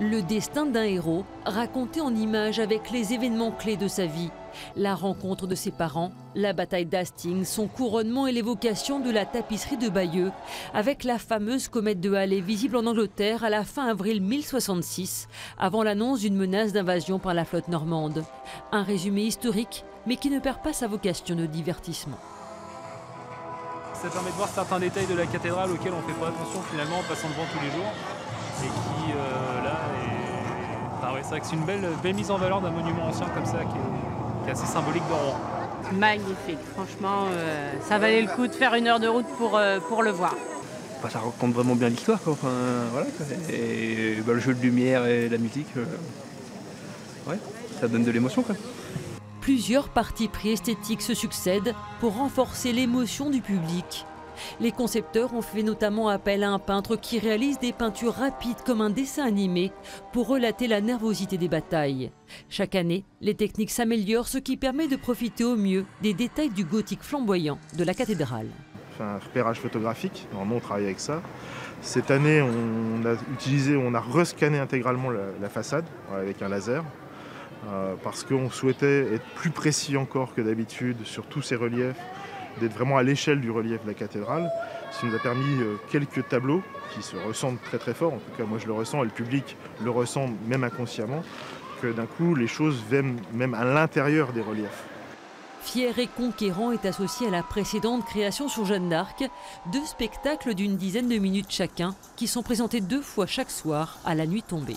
Le destin d'un héros raconté en images avec les événements clés de sa vie. La rencontre de ses parents, la bataille d'Hastings, son couronnement et l'évocation de la tapisserie de Bayeux, avec la fameuse comète de Halley visible en Angleterre à la fin avril 1066, avant l'annonce d'une menace d'invasion par la flotte normande. Un résumé historique, mais qui ne perd pas sa vocation de divertissement. Ça permet de voir certains détails de la cathédrale auxquels on ne fait pas attention finalement en passant devant tous les jours euh, ouais, c'est vrai que c'est une belle, belle mise en valeur d'un monument ancien comme ça qui est, qui est assez symbolique de Rouen. Magnifique, franchement, euh, ça valait le coup de faire une heure de route pour, euh, pour le voir. Enfin, ça raconte vraiment bien l'histoire, quoi. Enfin, voilà, quoi. Et bah, le jeu de lumière et la musique, euh, ouais, ça donne de l'émotion, quoi. Plusieurs partis pris esthétiques se succèdent pour renforcer l'émotion du public. Les concepteurs ont fait notamment appel à un peintre qui réalise des peintures rapides comme un dessin animé pour relater la nervosité des batailles. Chaque année, les techniques s'améliorent, ce qui permet de profiter au mieux des détails du gothique flamboyant de la cathédrale. un repérage photographique. Normalement, on travaille avec ça. Cette année, on a utilisé, on a rescanné intégralement la, la façade avec un laser euh, parce qu'on souhaitait être plus précis encore que d'habitude sur tous ces reliefs, d'être vraiment à l'échelle du relief de la cathédrale. Ce qui nous a permis euh, quelques tableaux qui se ressentent très très fort. En tout cas, moi je le ressens et le public le ressent même inconsciemment. Que d'un coup, les choses viennent même à l'intérieur des reliefs. Fier et conquérant est associé à la précédente création sur Jeanne d'Arc, deux spectacles d'une dizaine de minutes chacun qui sont présentés deux fois chaque soir à la nuit tombée.